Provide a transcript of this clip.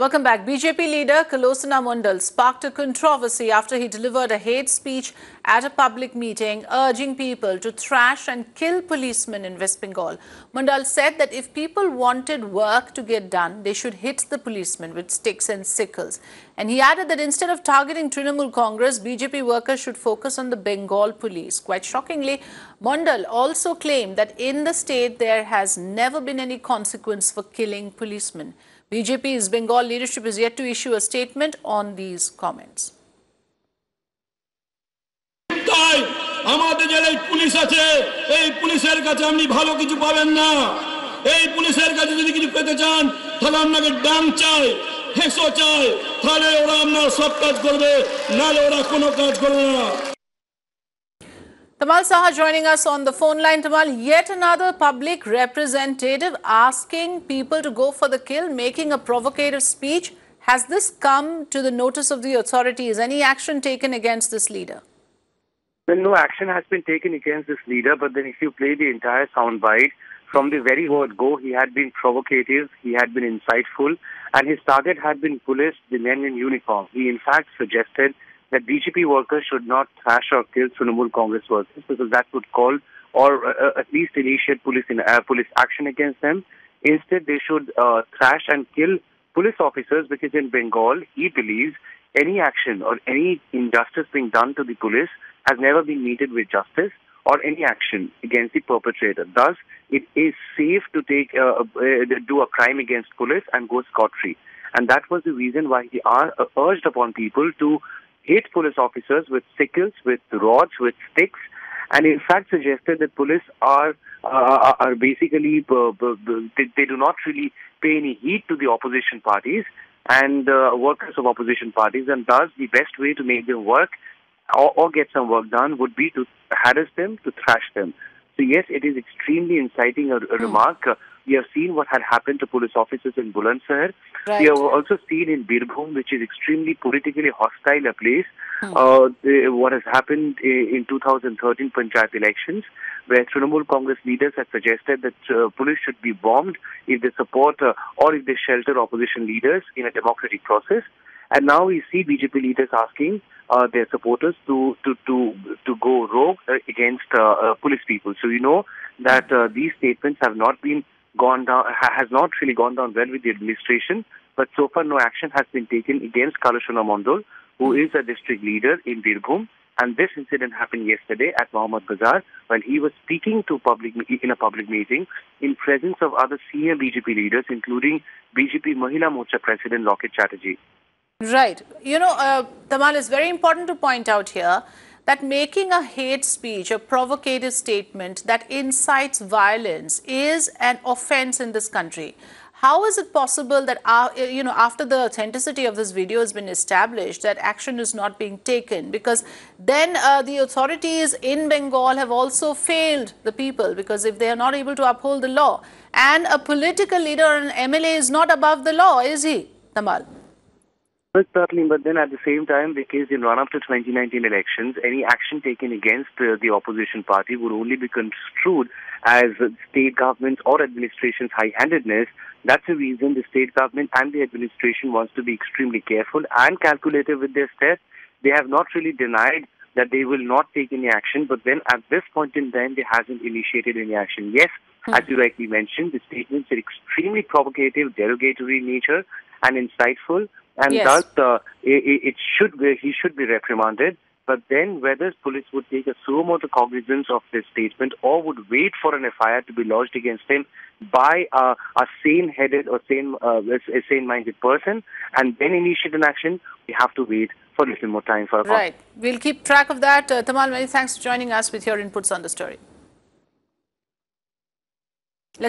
Welcome back. BJP leader Kalosona Mondal sparked a controversy after he delivered a hate speech at a public meeting urging people to thrash and kill policemen in West Bengal. Mondal said that if people wanted work to get done, they should hit the policemen with sticks and sickles. And he added that instead of targeting Trinamool Congress, BJP workers should focus on the Bengal police. Quite shockingly, Mondal also claimed that in the state there has never been any consequence for killing policemen. BJP's Bengal leadership is yet to issue a statement on these comments. তাই আমাদের যে এই police আছে, এই পুলিশের কাছে আপনি ভালো কিছু পাবেন না এই পুলিশের কাছে যদি কিছু পেতে চান, তাহলে আপনাকে ডাং চাই, হেসো চাই, তাহলে ওরা আপনার সব কাজ করবে, নাহলে ওরা কোনো কাজ করবে না Tamal Saha joining us on the phone line. Tamal, yet another public representative asking people to go for the kill, making a provocative speech. Has this come to the notice of the authorities? Any action taken against this leader? Well, no action has been taken against this leader, but then if you play the entire soundbite, from the very word go, he had been provocative, he had been insightful, and his target had been police, the men in uniform. He in fact suggested that BJP workers should not thrash or kill Trinamool Congress workers because that would call or uh, at least initiate police in, uh, police action against them. Instead, they should uh, thrash and kill police officers because in Bengal, he believes any action or any injustice being done to the police has never been meted with justice or any action against the perpetrator. Thus, it is safe to take uh, uh, do a crime against police and go scot free. And that was the reason why he uh, urged upon people to hit police officers with sickles, with rods, with sticks, and in fact suggested that police are uh, are basically uh, they, they, do not really pay any heed to the opposition parties and uh, workers of opposition parties, and thus the best way to make them work or, or get some work done would be to harass them, to thrash them. So yes, it is extremely inciting a, a mm. remark. Uh, we have seen what had happened to police officers in Bulandshahr. Right. We have also seen in Birbhum, which is extremely politically hostile a place, hmm. uh, the, what has happened in 2013 Panchayat elections, where Trinamool Congress leaders had suggested that uh, police should be bombed if they support uh, or if they shelter opposition leaders in a democratic process. And now we see BJP leaders asking uh, their supporters to to to to go rogue uh, against uh, uh, police people. So you know that uh, these statements have not been gone down has not really gone down well with the administration. But so far, no action has been taken against Kalosona Mondal, who is a district leader in Birbhum. And this incident happened yesterday at Mohammad Bazar when he was speaking to public in a public meeting in presence of other senior BJP leaders, including BJP Mahila Morcha President Locket Chatterjee. Right. You know, uh, Tamal, is very important to point out here that making a hate speech, a provocative statement that incites violence is an offense in this country. How is it possible that, uh, you know, after the authenticity of this video has been established, that action is not being taken? Because then uh, the authorities in Bengal have also failed the people because if they are not able to uphold the law, and a political leader or an MLA is not above the law, is he, Tamal? Well, certainly, but then at the same time, because in run-up to 2019 elections, any action taken against uh, the opposition party would only be construed as state governments or administration's high-handedness. That's the reason the state government and the administration wants to be extremely careful and calculative with their steps. They have not really denied that they will not take any action, but then at this point in time, they hasn't initiated any action. Yes, hmm. as you rightly mentioned, the statements are extremely provocative, derogatory in nature, and insightful and yes. thus uh, it, it, should be, he should be reprimanded. But then whether police would take a suo motu cognizance of this statement or would wait for an FIR to be lodged against him by uh, a sane-headed or sane, uh, a sane-minded person and then initiate an action, we have to wait for a little more time for a Right. We'll keep track of that. Uh, Tamal, many thanks for joining us with your inputs on the story.